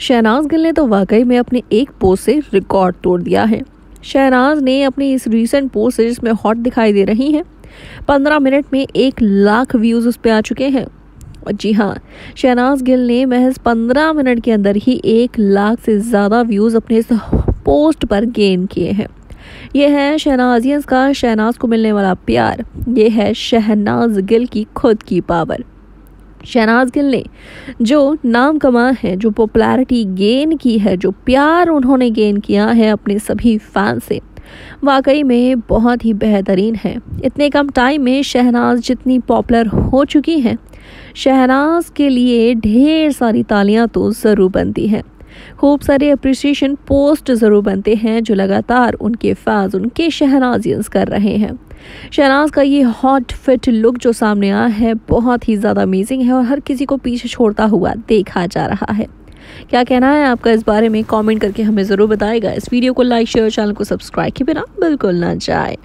शहनाज गिल ने तो वाकई में अपने एक पोस्ट से रिकॉर्ड तोड़ दिया है। शहनाज ने अपनी इस रीसेंट पोस्ट से जिसमें हॉट दिखाई दे रही हैं। पंद्रह मिनट में एक लाख व्यूज़ उस पर आ चुके हैं। और जी हाँ शहनाज गिल ने महज पंद्रह मिनट के अंदर ही एक लाख से ज़्यादा व्यूज़ अपने इस पोस्ट पर गेन किए हैं। ये है शहनाजियंस का शहनाज को मिलने वाला प्यार। ये है शहनाज गिल की खुद की पावर। शहनाज गिल ने जो नाम कमा है, जो पॉपुलैरिटी गेन की है, जो प्यार उन्होंने गेन किया है अपने सभी फ़ैन से, वाकई में बहुत ही बेहतरीन है। इतने कम टाइम में शहनाज जितनी पॉपुलर हो चुकी हैं, शहनाज के लिए ढेर सारी तालियाँ तो ज़रूर बनती हैं। खूब सारे अप्रिसिएशन पोस्ट ज़रूर बनते हैं जो लगातार उनके फैज उनके शहनाजियंस कर रहे हैं। शहनाज का ये हॉट फिट लुक जो सामने आया है, बहुत ही ज़्यादा अमेजिंग है और हर किसी को पीछे छोड़ता हुआ देखा जा रहा है। क्या कहना है आपका इस बारे में? कमेंट करके हमें ज़रूर बताएगा। इस वीडियो को लाइक शेयर चैनल को सब्सक्राइब के बिना बिल्कुल ना जाए.